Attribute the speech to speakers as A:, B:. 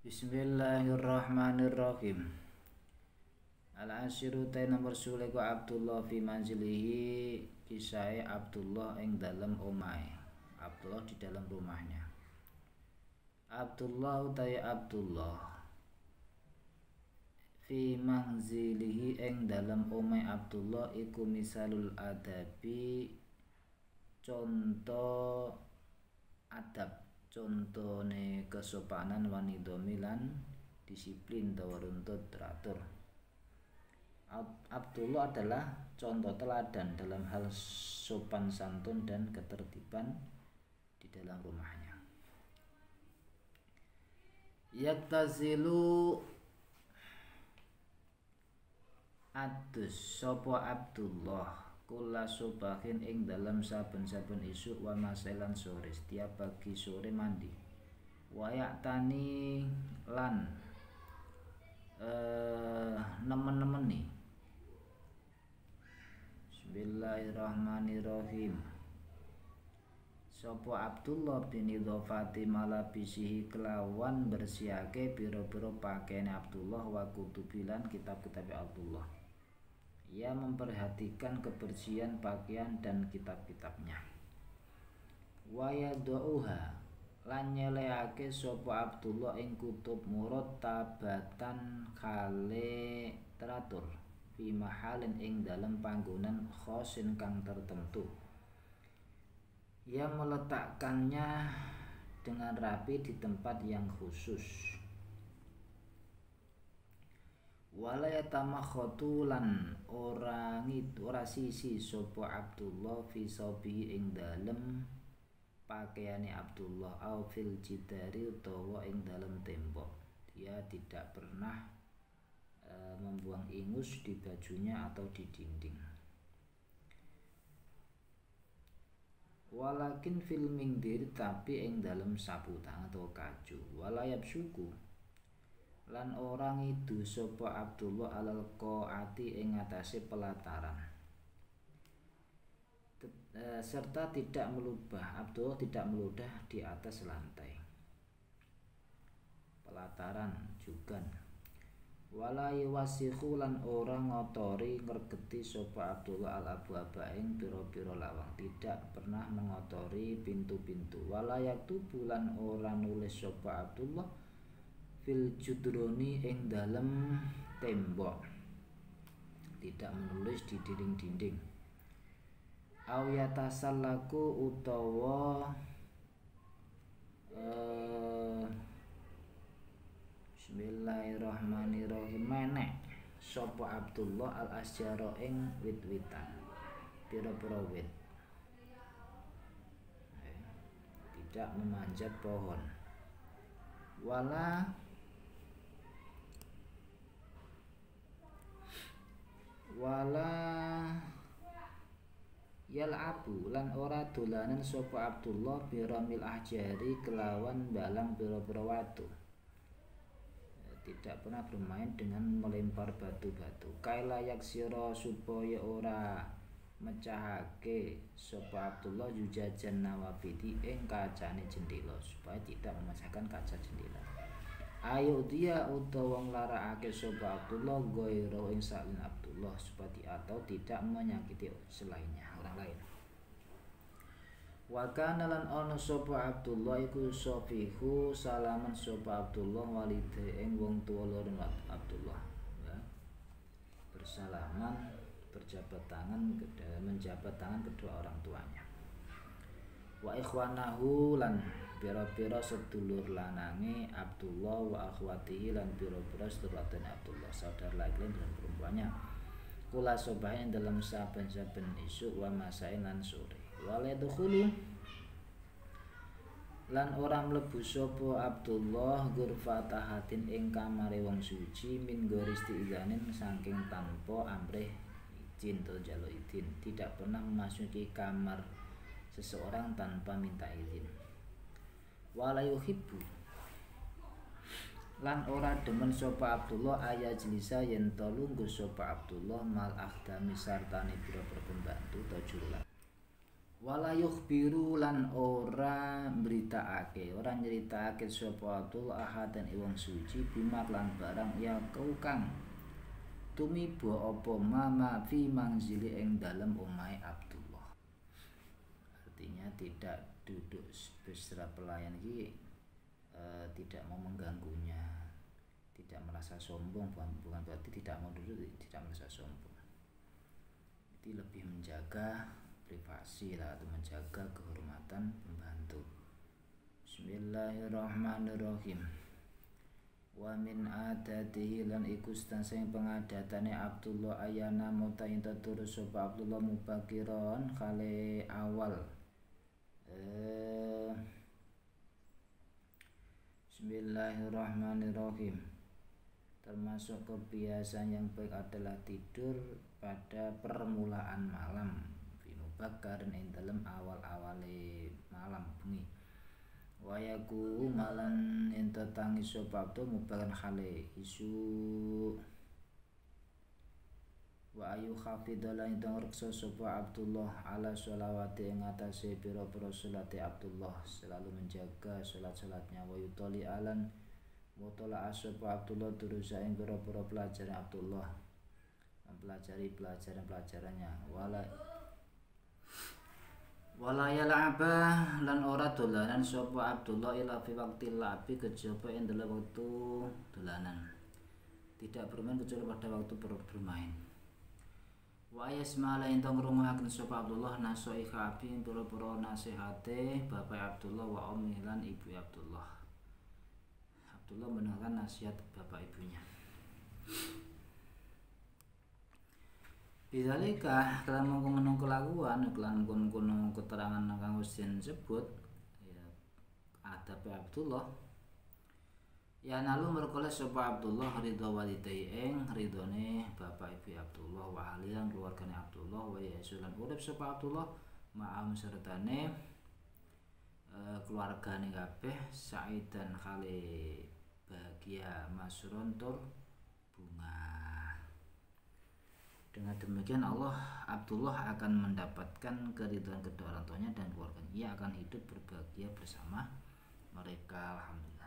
A: Bismillahirrahmanirrahim. Al asyiru ta nomor Abdullah fi manzilihi kisai Abdullah ing dalam omai. Abdullah di dalam rumahnya. Abdullah utai Abdullah fi manzilihi ing dalam omai Abdullah iku misalul adabi contoh adab contone kesopanan wanita milan disiplin dawa runtut teratur. Abdullah adalah contoh teladan dalam hal sopan santun dan ketertiban di dalam rumahnya. Yaktazilu adus sopo Abdullah kula subahin ing dalam saben-saben isuk wa maselan sore setiap pagi sore mandi. Wayak tani lan eh nemen-nemen nih Bismillahirrahmanirrahim. Sopo Abdullah bin Idhofati malabisihi kelawan bersiake biro-biro pakaian Abdullah wa kutubilan kitab-kitab Abdullah ia memperhatikan kebersihan pakaian dan kitab-kitabnya. Wayaduha lan nyeleake sapa Abdullah ing kutub tabatan kale teratur fi mahalin ing dalam panggonan khosin kang tertentu. Ia meletakkannya dengan rapi di tempat yang khusus wala yatamakhatu lan ora ngit ora sisi sapa Abdullah fi sabi ing dalem pakaiane Abdullah au fil jidari utawa ing dalem tembok. Dia tidak pernah e, membuang ingus di bajunya atau di dinding. Walakin fil mingdir tapi ing dalem sapu tangan atau kaju. Walayab suku lan orang itu sapa Abdullah alal qaati ing pelataran. E, serta tidak melubah Abdullah tidak meludah di atas lantai. Pelataran juga wala yuwasikhu lan ora ngotori ngergeti sapa Abdullah al abu pira-pira lawang. Tidak pernah mengotori pintu-pintu. Wala yaktu bulan ora nulis sapa Abdullah fil judroni ing dalam tembok. Tidak menulis di dinding-dinding au yatasallaku utawa uh, Bismillahirrahmanirrahim. Menek sapa Abdullah al Asyara ing wit-witan? Pira-pira wit? Eh, tidak memanjat pohon. Wala wala abu lan ora dolanan sapa Abdullah biramil ahjari kelawan balang pira-pira watu. Tidak pernah bermain dengan melempar batu-batu. Kaila yaksira supaya ora mecahake sapa Abdullah yujajan nawabidi ing kacane jendela supaya tidak memecahkan kaca jendela ayo dia utawa nglarakake sapa Abdullah goiro ing salin Allah seperti atau tidak menyakiti selainnya orang lain. Wa kana lan ana Abdullah iku sofihu salaman sapa Abdullah walide ing wong tuwa loro Abdullah ya. Bersalaman berjabat tangan menjabat tangan kedua orang tuanya. Wa ikhwanahu lan pira-pira sedulur lanange Abdullah wa akhwatihi lan pira-pira sedulur Abdullah saudara laki dan perempuannya. Kula sobahin dalam saben-saben isu wa masain lan sore. Wale dukhulu. Lan orang mlebu sapa Abdullah ghurfatahatin ing kamare wong suci min goristi izanin saking tanpa amrih izin atau jalo izin tidak pernah memasuki kamar seseorang tanpa minta izin. Wala yuhibbu. Lan ora demen sapa Abdullah ayah jelisa yen to lungguh Abdullah mal akhdami sartane pira pembantu ta jurulan. Wala yukhbiru lan ora mberitakake ora nyeritakake sapa Abdullah ahadan wong suci bima lan barang ya kang. Tumiba apa mama fi manzili ing dalem omahe Abdullah artinya tidak duduk beserta pelayan ini e, tidak mau mengganggunya tidak merasa sombong bukan, bukan berarti tidak mau duduk tidak merasa sombong. Itu lebih menjaga privasi lah atau menjaga kehormatan pembantu. Bismillahirrahmanirrahim. Wa min adatihi lan iku sing pengadatane Abdullah ayana muta inta turu sapa Abdullah mubakiron kale awal eh, Bismillahirrahmanirrahim. Termasuk kebiasaan yang baik adalah tidur pada permulaan malam. Bakarin ing dalem awal-awale malam bengi. Wayaku malan ento tangi sapa Abdul mubaran khale isu wa ayu khafidala ing reksa sapa Abdullah ala sholawati ing atase pira-pira Abdullah. Selalu menjaga salat-salatnya wa yutali alan Watola asopa Abdullah turusa ing pira-pira pelajaran Abdullah. Mempelajari pelajaran-pelajarannya. Wala wala yal'aba lan ora dolanan sapa Abdullah ila fi waqtil labi kejaba ing dalam waktu dolanan. Tidak bermain kecuali pada waktu bermain wa yasma'ala ing tong rungohaken sapa Abdullah nasiha abi pira-pira nasihate bapak Abdullah wa ummi lan ibu Abdullah. Abdullah mendengarkan nasihat bapak ibunya. Bidzalika kelan mengkono kelakuan kelan mengkono keterangan kang wis disebut ya adab Abdullah Ya nalu merkole sapa Abdullah ridho walidai ing ridhone bapak ibu Abdullah wa ahliyan keluargane Abdullah wa yasulan urip sapa Abdullah ma'am sertane uh, keluargane kabeh saidan kali bahagia masrun tur bunga dengan demikian Allah Abdullah akan mendapatkan keridhaan kedua orang tuanya dan keluarganya. Ia akan hidup berbahagia bersama mereka. Alhamdulillah.